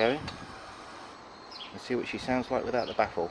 going and see what she sounds like without the baffle.